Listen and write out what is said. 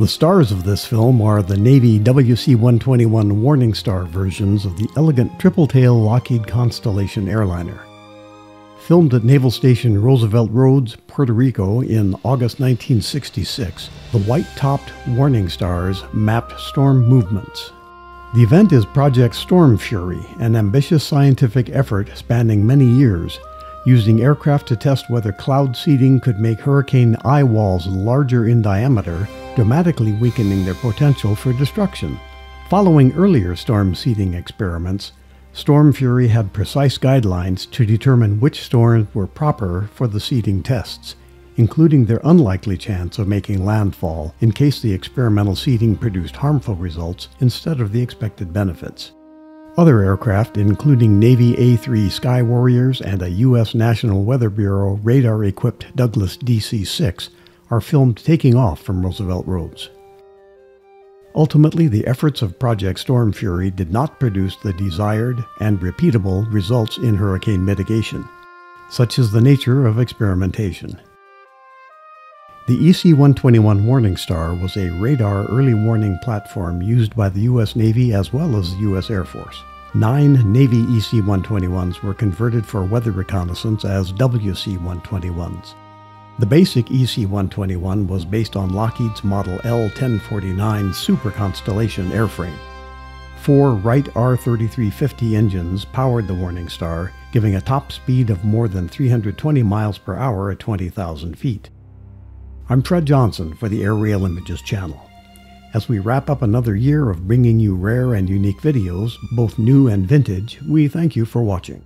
The stars of this film are the Navy WC 121 Warning Star versions of the elegant triple tail Lockheed Constellation airliner. Filmed at Naval Station Roosevelt Roads, Puerto Rico in August 1966, the white topped warning stars mapped storm movements. The event is Project Stormfury, an ambitious scientific effort spanning many years using aircraft to test whether cloud seeding could make hurricane eye walls larger in diameter, dramatically weakening their potential for destruction. Following earlier storm seeding experiments, Stormfury had precise guidelines to determine which storms were proper for the seeding tests, including their unlikely chance of making landfall in case the experimental seeding produced harmful results instead of the expected benefits. Other aircraft, including Navy A 3 Skywarriors and a U.S. National Weather Bureau radar equipped Douglas DC 6, are filmed taking off from Roosevelt Roads. Ultimately, the efforts of Project Stormfury did not produce the desired and repeatable results in hurricane mitigation. Such is the nature of experimentation. The EC 121 Warning Star was a radar early warning platform used by the U.S. Navy as well as the U.S. Air Force. Nine Navy EC 121s were converted for weather reconnaissance as WC 121s. The basic EC 121 was based on Lockheed's Model L 1049 Super Constellation airframe. Four Wright R 3350 engines powered the Warning Star, giving a top speed of more than 320 miles per hour at 20,000 feet. I'm Fred Johnson for the Air Aerial Images channel. As we wrap up another year of bringing you rare and unique videos, both new and vintage, we thank you for watching.